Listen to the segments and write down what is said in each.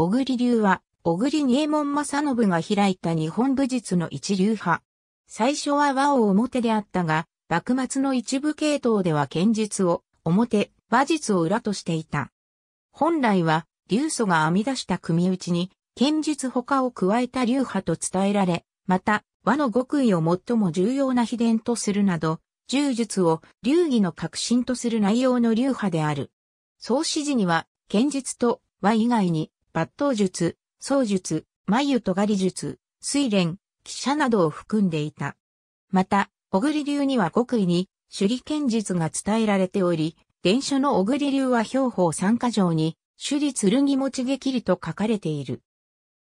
小栗流は、小栗仁右衛門正信が開いた日本武術の一流派。最初は和を表であったが、幕末の一部系統では剣術を表、馬術を裏としていた。本来は、流祖が編み出した組打ちに、剣術他を加えた流派と伝えられ、また、和の極意を最も重要な秘伝とするなど、柔術を流儀の革新とする内容の流派である。創始時には、剣術と和以外に、抜刀術、総術、眉と狩り術、水蓮、記者などを含んでいた。また、小栗流には極意に、手裏剣術が伝えられており、伝書の小栗流は兵法三箇条に、首里剣持ち激りと書かれている。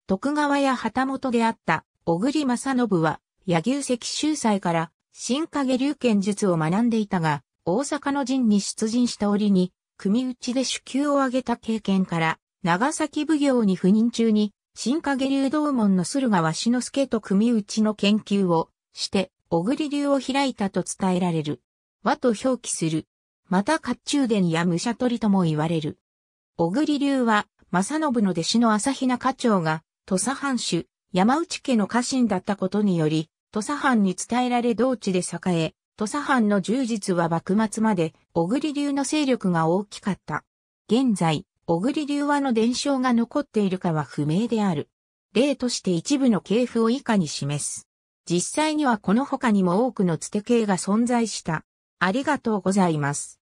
徳川や旗本であった小栗正信は、柳生石秀才から新影流剣術を学んでいたが、大阪の陣に出陣した折に、組打ちで手級を上げた経験から、長崎奉行に赴任中に、新影流道門の駿河鷲之助と組打ちの研究をして、小栗流を開いたと伝えられる。和と表記する。また甲冑伝や武者取りとも言われる。小栗流は、正信の弟子の朝比奈課長が、土佐藩主、山内家の家臣だったことにより、土佐藩に伝えられ同地で栄え、土佐藩の充実は幕末まで、小栗流の勢力が大きかった。現在、小栗流和の伝承が残っているかは不明である。例として一部の系譜を以下に示す。実際にはこの他にも多くのつて系が存在した。ありがとうございます。